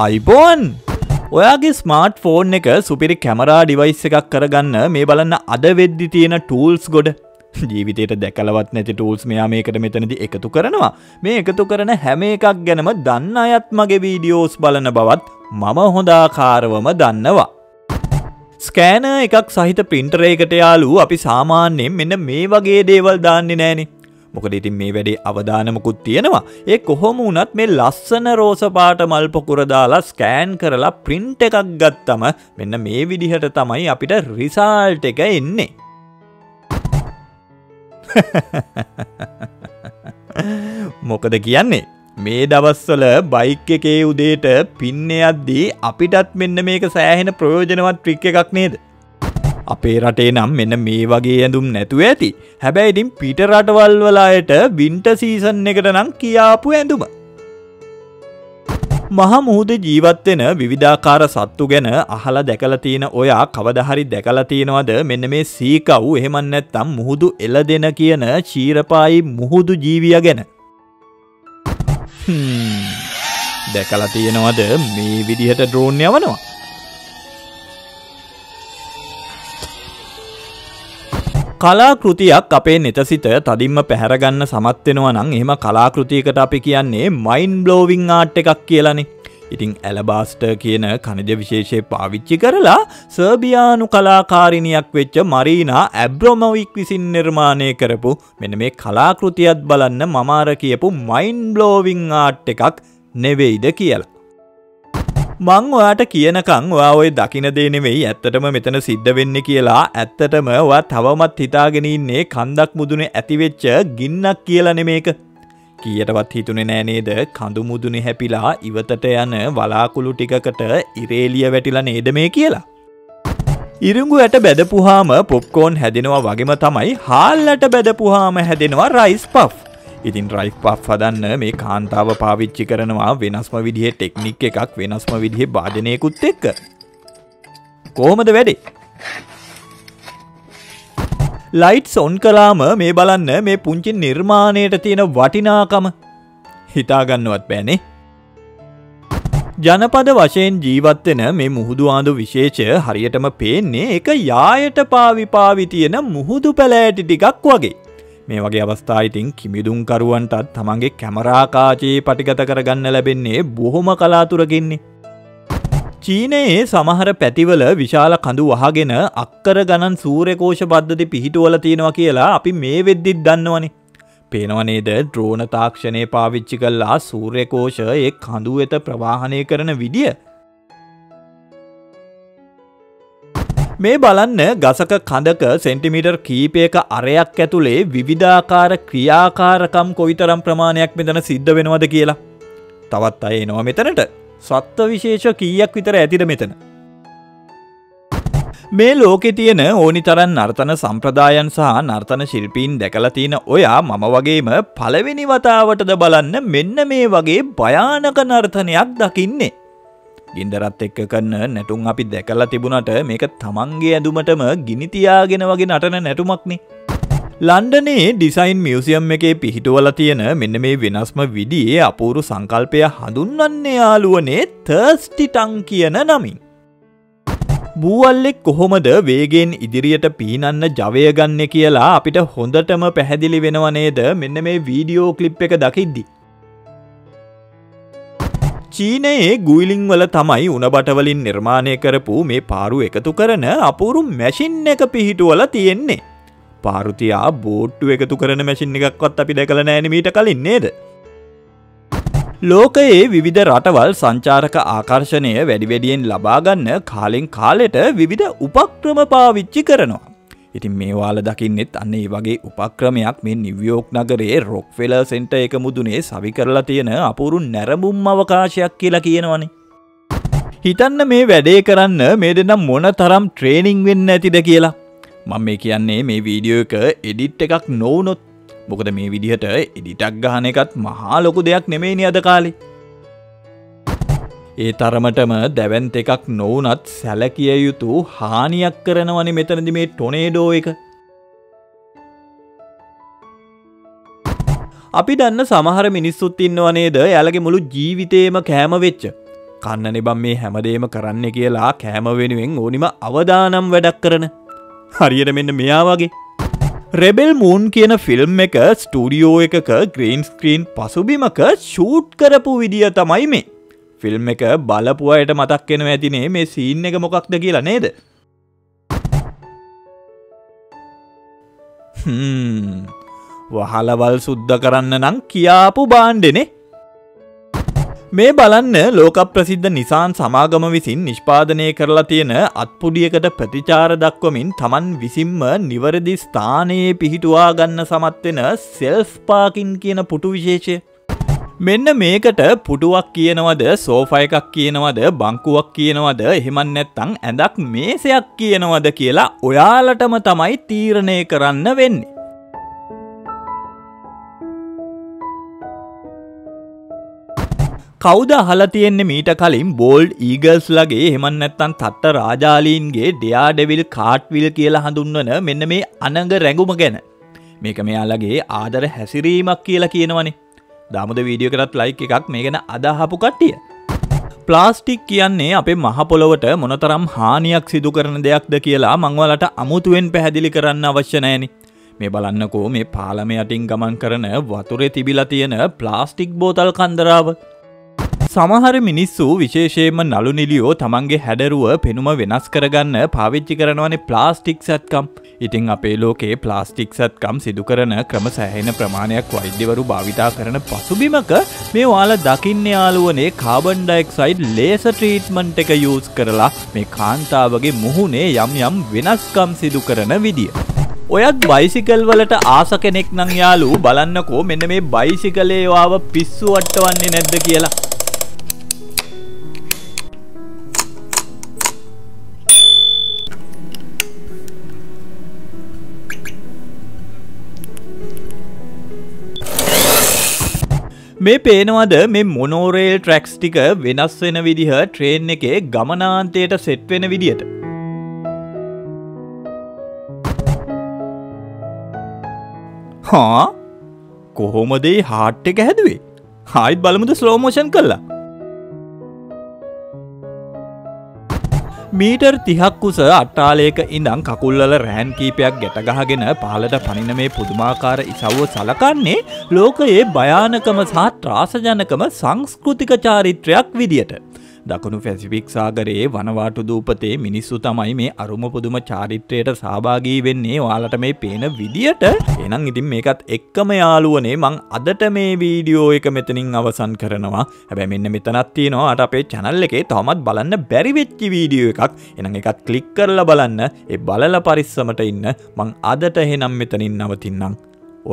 අයිබෝන් ඔයාගේ smart phone එක සුපිරි කැමරා ඩිවයිස් එකක් කරගන්න මේ බලන්න අද වෙද්දි තියෙන ටූල්ස් ගොඩ. ජීවිතයට දැකලවත් නැති ටූල්ස් මෙයා මේකට මෙතනදි එකතු කරනවා. මේ එකතු කරන හැම එකක් ගැනම දන්න අයත් මගේ වීඩියෝස් බලන බවත් මම හොඳාකාරවම දන්නවා. ස්කෑන එකක් සහිත පින්ටරේකට යාලු. අපි සාමාන්‍යයෙන් මෙන්න මේ වගේ දේවල් දාන්නේ නෑනේ මොකද ඉතින් මේ වැඩේ අවධානමකුත් තියෙනවා. ඒ කොහොම වුණත් මේ ලස්සන රෝසපාට මල් පොකුර දාලා ස්කෑන් කරලා ප්‍රින්ට් එකක් ගත්තම මෙන්න මේ විදිහට තමයි අපිට රිසාල්ට් එක එන්නේ. මොකද කියන්නේ? මේ දවස්වල බයික් එකේ උදේට පින්න යද්දී අපිටත් මෙන්න මේක සෑහෙන ප්‍රයෝජනවත් ට්‍රික් එකක් නේද? අපේ රටේ නම් මෙන්න මේ වගේ ඇඳුම් නැතුව ඇති. හැබැයි ඉතින් පිට රටවල් වලායට වින්ට සීසන් එකට නම් කියාපු ඇඳුම. මහ මුහුද ජීවත්වෙන විවිධාකාර සත්තු ගැන අහලා දැකලා තියෙන ඔයා කවදහරි දැකලා තියෙනවද? මෙන්න මේ සීකව් එහෙමත් නැත්නම් මුහුදු එළදෙන කියන චීරපායි මුහුදු ජීවිය ගැන. දැකලා තියෙනවද? මේ විදිහට ඩ්‍රෝන් යවනවා. කලාකෘතියක් අපේ නෙතසිත තදින්ම පැහැරගන්න සමත්වෙනවා නං එහෙම කලාකෘතියකට අපි කියන්නේ මයින් බ්ලෝවිං ආට් එකක් කියලනේ. ඉතිං ඇලබාස්ට කියන කනිජ විශේෂය පාවිච්චි කරලා සර්බියානු කලාකාරිණයක් වෙච්ච මරීනා ඇබ්‍රොමවික් විසින් නිර්මාණය කරපු මෙන මේ කලාකෘතියත් බලන්න මමාර කියපු මයින් බ්ලෝවිං ආට් එකක් නෙවෙයිද කියලා. මං ඔයාට කියනකං ඔයා ඔය දකින දේනෙවෙයි ඇත්තටම මෙතන සිද්ධ වෙන්න කියලා. ඇත්තටම ඔයා තවමත් හිතාගෙනඉන්නේ කන්දක් මුදුනේ ඇතිවෙච්ච ගින්නක් කියලනෙ මේක කියටවත් හිතුනෙ නෑනේද කඳු මුදුනේ හැපිලා ඉවතට යන වලාකුළු ටිකකට ඉරේලිය වැටිලා නේද මේ කියලා? ඉරුඟු ඇට බැදපුහාම පොප්කෝන් හැදෙනවා වගේම තමයි හාල්ලට බැදපුහාම හැදෙනවා රයිස් පෆ් ඉතින් රයිෆ් පෆ් හදන්න මේ කාන්තාව පාවිච්චි කරනවා වෙනස්ම විදිහ ටෙක්නික් එකක් වෙනස්ම විදිහ භාජනයකුත් එක්ක. කොහොමද වැඩේ? ලයිට් සොන් කලාම මේ බලන්න මේ පුංචි නිර්මාණයට තියෙන වටිනාකම හිතාගන්නවත් බෑනේ. ජනපද වශයෙන් ජීවත්වෙන මේ මුහුදු ආඳු විශේෂය හරියටම පේන්නේ එක යායට පාවිපාවි තියෙන මුහුදු පැලෑටි ටිකක් වගේ. මේ වගේ අවස්ථා ඉතින් කිමිදුම්කරුවන්ටත් තමන්ගේ කැමරාකාචයේ පටිගත කරගන්න ලැබෙන්නේ බොහොම කලාතුරකින්නේ. චීනයේ සමහර පැතිවල විශාල කඳු වහගෙන අක්කර ගණන් සූරකෝෂ පද්ධති පිහිටුවල තියෙනවා කියලා අපි මේ වෙද්දිත් දන්නවනේ. පේනවනේද ද්‍රෝණ තාක්ෂණය පාවිච්චි කල්ලා සූර්යකෝෂ ඒ කඳු වෙත ප්‍රවාහනය කරන විදිිය මේ බලන්න ගසක කඳක සෙන්ටිමිටර් කීපයක අරයක් ඇතුළේ විවිධාකාර ක්‍රියාකාරකම් කොයිතරම් ප්‍රමාණයක් මෙතන සිද්ධ වෙනවද කියලා. තවත් අය එනවා මෙතනට සත්ව විශේෂ කීයක් විතර ඇතිද මෙතන. මේ ලෝකෙ තියෙන ඕනි තරන් නර්තන සම්ප්‍රදායන් සහ නර්තන ශිල්පීන් දැකලා තියෙන ඔයා මම වගේම පළවෙනි වතාවටද බලන්න මෙන්න මේ වගේ භයානක නර්තනයක් දකින්නේ. ගින්දරත් එක්ක කරන නැටුම් අපි දැකලා තිබුණට මේක තමන්ගේ ඇඳුමටම ගිනිතියාගෙන වගේ නටන නැටුමක්නේ. ලන්ඩනේ ඩිසයින් මියසියම් එකේ පිහිටුවල තියෙන මෙන්න මේ වෙනස්ම විදියේ අපූරු සංකල්පය හඳුන්වන්නේ යාලුවනේ තර්ස්ටිටං කියන නමින්. බූවල්ලෙක් කොහොමද වේගෙන් ඉදිරියට පීනන්න ජවයගන්න කියලා අපිට හොඳටම පැහැදිලි වෙනවනේද මෙන්න මේ වීඩියෝ කලිප් එක දකිද්දි. චීනයේ ගුයිලිං වල තමයි උනබටවලින් නිර්මාණය කරපු මේ පාරු එකතු කරන අපුරු මැසින් එක පිහිටුවල තියෙන්නේ. පාරුතියා බෝට්ටු එකතු කරන මැසින් එකක්වත් අපි දැකල නෑනමීට කලින් නේද. ලෝකයේ විවිධ රටවල් සංචාරක ආකර්ශණය වැඩිවැඩියෙන් ලබාගන්න කාලෙන් කාලෙට විවිධ උපක්‍රම පාවිච්චි කරනවා. ඉතින් මේවාල දකින්නෙත් අන්න ඒ වගේ උපක්‍රමයක් මේ නිවියෝක් නගරේ රොක්ෆෙල සෙන්ට එක මුදුනේ සවි කරලා තියෙන අපුරු නැරඹුම් අවකාශයක් කියලා කියනවනේ. හිතන්න මේ වැඩේ කරන්න මේ දෙනම් මොන තරම් ට්‍රේනිං වෙන්න ඇතිද කියලා. මම මේ කියන්නේ මේ වීඩියෝ එක එඩිට් එකක් නොවනොත් මොකද මේ විදිහට එඩිටක් ගහන එකත් මහා ලොකු දෙයක් නෙමේනි අද කාලේ. ඒ තරමටම දැවන්ත එකක් නොවනත් සැලකිය යුතු හානියක් කරනවනි මෙතනදි මේ ටොනේඩෝ එක. අපි දන්න සමහර මිනිස්සුත් ඉන්නවනේද යාලගේ මුළු ජීවිතේම කෑම වෙච්ච. කන්නනෙ බම් මේ හැමදේම කරන්න කියලා කෑම වෙනුවෙන් ඕනිම අවදානම් වැඩක් කරන. හරියට මෙන්න මෙයා වගේ. රෙබෙල් මූන් කියන ෆිල්ම් එක ස්ටඩියෝ එකක ග්‍රීන් ස්ක්‍රීන් පසුබිමක ෂූට් කරපු විදිිය තමයි මේ. ෆිල්ම් එක බලපුවායට මතක්කෙන ඇතිනේ මේ සීන් එක මොකක්ද කියලා නේද? වහලවල් සුද්ධ කරන්න නං කියාපු බාණ්ඩෙනේ මේ බලන්න ලෝක ප්‍රසිද්ධ නිසාන් සමාගම විසින් නිෂ්පාදනය කරලා තියෙන අත්පුඩියකට ප්‍රතිචාර දක්වමින් තමන් විසින්ම නිවරදි ස්ථානයේ පිහිටුවා ගන්න සමත්වෙන සෙල්ෆ් පාකින් කියන පුටු විශේෂය. මෙන්න මේකට පුටුවක් කියනවද සෝෆය එකක් කියනවද බංකුවක් කියනවද එහෙමන් නැත්තං ඇඳක් මේසයක් කියනවද කියලා ඔයාලටම තමයි තීරණය කරන්න වෙන්නේ. කෞද අහලා තියෙන්නේ මීට කලින් බෝල්ඩ් ඊගල්ස් ලගේ හෙමන් නැත්තන් තත්ත රාජාලීන්ගේ ඩෙයා ඩෙවිල් කාට්විල් කියලා හඳුන්වන මෙන්න මේ අනඟ රැඟුම ගැන. මේක මෙයාලගේ ආදර හැසිරීමක් කියලා කියනවනේ. දාමුද වීඩියෝ කරත් ලයික් එකක් මේ ගැන අදහපු කට්ටිය. ප්ලාස්ටික් කියන්නේ අපේ මහපොළොවට මොනතරම් හානියක් සිදු කරන දෙයක්ද කියලා මංවලට අමුතුවෙන් පැහැදිලි කරන්න අවශ්‍ය නෑනේ. මේ බලන්නකෝ මේ පාලම යටින් ගමන් කරන වතුරේ තිබිලා තියෙන ප්ලාස්ටික් බෝතල් කන්දරාව සමහර මිනිස්සු විශේෂයෙන්ම නළු නිලියෝ තමන්ගේ හැඩරුව පෙනුම වෙනස් කරගන්න පාවිච්චි කරනවනේ ප්ලාස්ටික් සැත්කම් ඉතිං අපේ ලෝකේ ප්ලාස්ටික් සත්කම් සිදු කරන ක්‍රම සැහෙන ප්‍රමාණයක් වෛද්‍යවරු භාවිතා කරන පසුබිමක මේ වාල දකින්න යාලුවනේ කාබන් ඩයික්සයිඩ් ලේස ට්‍රීට්මන්ට් එක යස් කරලා මේ කාන්තාවගේ මුහුණේ යම් යම් වෙනස්කම් සිදු කරන විදිිය. ඔයත් බයිසිකල් වලට ආස කෙනෙක් නං යාලු බලන්නකෝ මෙන්න මේ බයිසිකලේවාව පිස්සු වට්ටවන්නේ නැද්ද කියලා මේ පේනවද? මේ මොනෝරේල් ට්‍රැක්ස් ටික වෙනස් වෙන විදිහ ට්‍රේන් එකේ ගමනාන්තයට සෙට් වෙන විදියට. හා? කොහොමදේ හාට් එක හැදුවේ? හායිත් බලමුද ස්ලෝමෝෂන් කල්ලා මීටර් තිහක් උස අට්ටාලයක ඉඳං කකුල්වල රෑන් කීපයක් ගැටගහගෙන පහලට පනින මේ පුදුමාකාර ඉසව්ව සලකන්නේ ලෝකයේ භයානකම සහ ත්‍රාසජනකම සංස්කෘතික චාරිත්‍රයක් විදියට. දකුණු ෆැසිෆික් සාගරයේ වනවාටු දූපතේ මිනිස්සු තමයි මේ අරුම පුදුම චාරිත්‍රයට සහභාගී වෙන්නේ. ඔයාලට මේ පේන විදියට. එනම් ඉතින් මේකත් එක්කම යාළුවනේ. මං අදට මේ වීඩියෝ එක මෙතනින් අවසන් කරනවා. හැබැ මෙන්න මෙතනත් තියෙනවා. අට අපේ චැනල් එකේ තවමත් බලන්න බැරිවෙච්චි වීඩියෝ එකක්. එනම් එකත් කලික් කරලා බලන්න. ඒ බලල පරිස්සමට ඉන්න. මං අදට එහෙනම් මෙතනින් නවතින්නම්.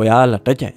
ඔයාලට ජය.